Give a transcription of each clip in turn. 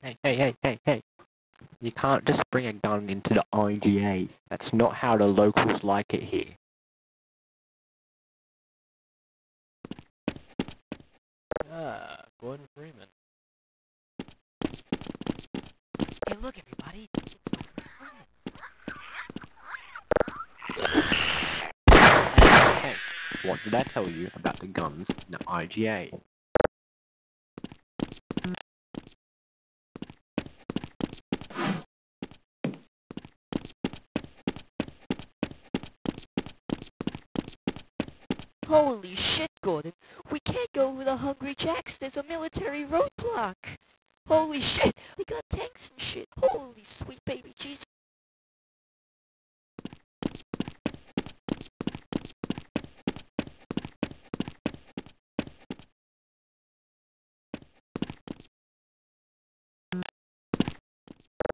Hey, hey, hey, hey, hey. You can't just bring a gun into the IGA. That's not how the locals like it here. Ah, Gordon Freeman. Hey, look, everybody. Hey, what did I tell you about the guns in the IGA? Holy shit, Gordon. We can't go with the Hungry Jacks. There's a military roadblock. Holy shit. We got tanks and shit. Holy sweet baby Jesus.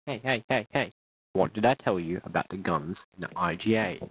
Hey, hey, hey, hey. What did I tell you about the guns in the IGA?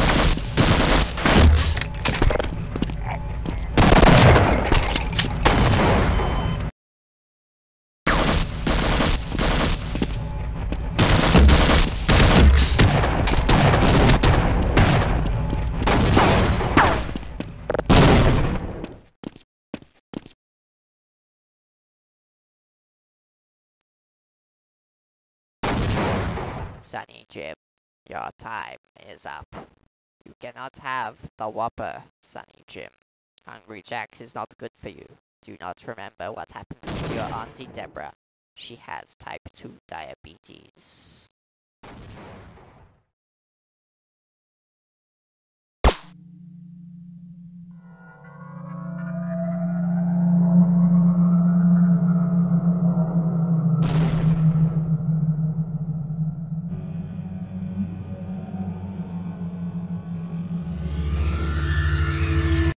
Sunny Jim, your time is up. You cannot have the Whopper, Sunny Jim. Hungry Jack's is not good for you. Do not remember what happened to your Auntie Deborah. She has type 2 diabetes.